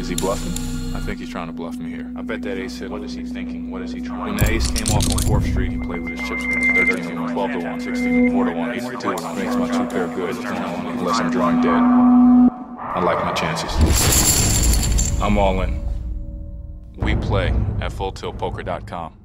Is he bluffing? I think he's trying to bluff me here. I bet that ace hit. What is he thinking? What is he trying? When the ace came off on 4th Street, he played with his chips. 13 to 1, 12 to 1, 16 to 4 to 1, 8 to 2. Makes my two pair good unless I'm drawing dead. I like my chances. I'm all in. We play at fulltiltpoker.com.